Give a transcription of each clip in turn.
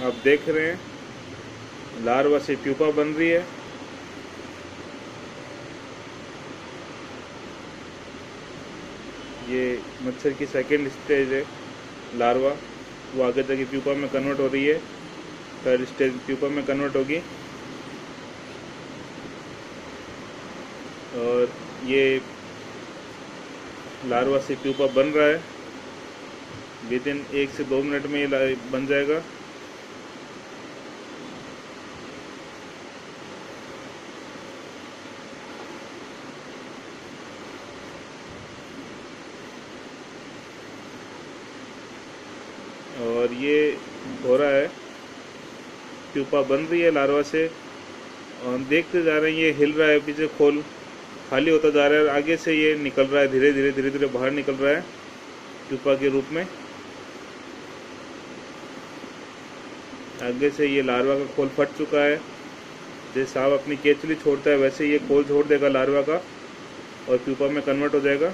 आप देख रहे हैं, लार्वा से प्यूपा बन रही है। ये मच्छर की सेकेंड स्टेज है, लार्वा। वो आगे जाके प्यूपा में कन्वर्ट हो रही है थर्ड स्टेज प्यूपा में कन्वर्ट होगी। और ये लार्वा से प्यूपा बन रहा है। विद इन एक से दो मिनट में ये बन जाएगा। और ये हो रहा है। प्यूपा बन रही है लार्वा से। और देखते जा रहे हैं, ये हिल रहा है पीछे खोल खाली होता जा रहा है आगे से ये निकल रहा है, धीरे धीरे धीरे धीरे बाहर निकल रहा है प्यूपा के रूप में। आगे से ये लार्वा का खोल फट चुका है। जैसे सांप अपनी केचली छोड़ता है, वैसे ये खोल छोड़ देगा लार्वा का और प्यूपा में कन्वर्ट हो जाएगा।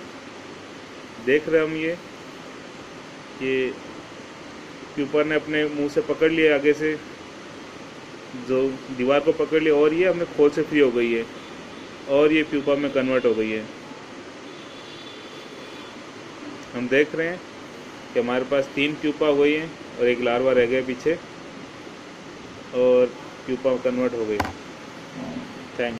देख रहे हम ये ये प्यूपा ने अपने मुँह से पकड़ लिया, आगे से जो दीवार को पकड़ लिया, और ये हमने खोल से फ्री हो गई है। और ये प्यूपा में कन्वर्ट हो गई है। हम देख रहे हैं कि हमारे पास तीन प्यूपा हुई हैं और एक लार्वा रह गया पीछे, और प्यूपा कन्वर्ट हो गई।